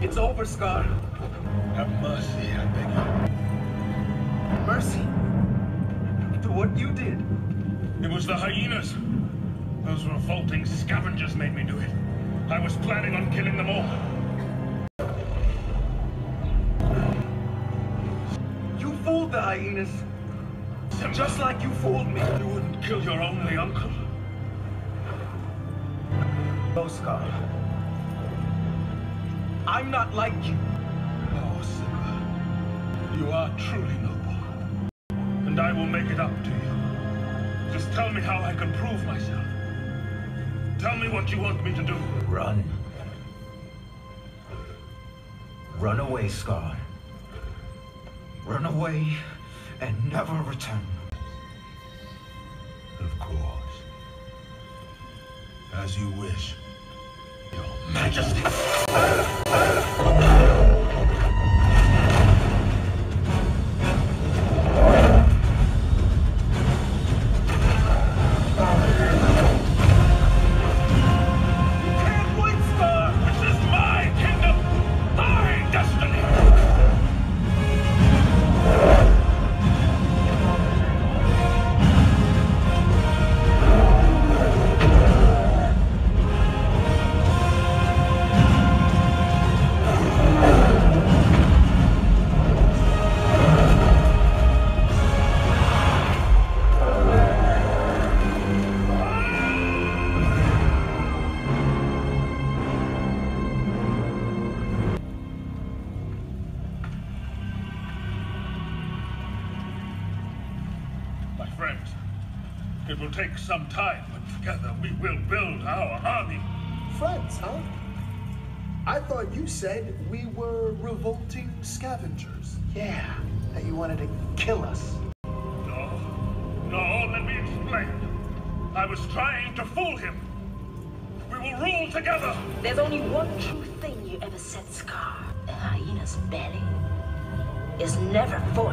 It's over, Scar. Have mercy, I beg you. Mercy? To what you did? It was the hyenas. Those revolting scavengers made me do it. I was planning on killing them all. You fooled the hyenas. Just like you fooled me. You wouldn't kill your only uncle. Scar. I'm not like you. Oh, Simba. You are truly noble. And I will make it up to you. Just tell me how I can prove myself. Tell me what you want me to do. Run. Run away, Scar. Run away and never return. Of course. As you wish. Your Majesty. My friends, it will take some time, but together we will build our army. Friends, huh? I thought you said we were revolting scavengers. Yeah, that you wanted to kill us. No, no, let me explain. I was trying to fool him. We will rule together. There's only one true thing you ever said, Scar. A hyena's belly is never full.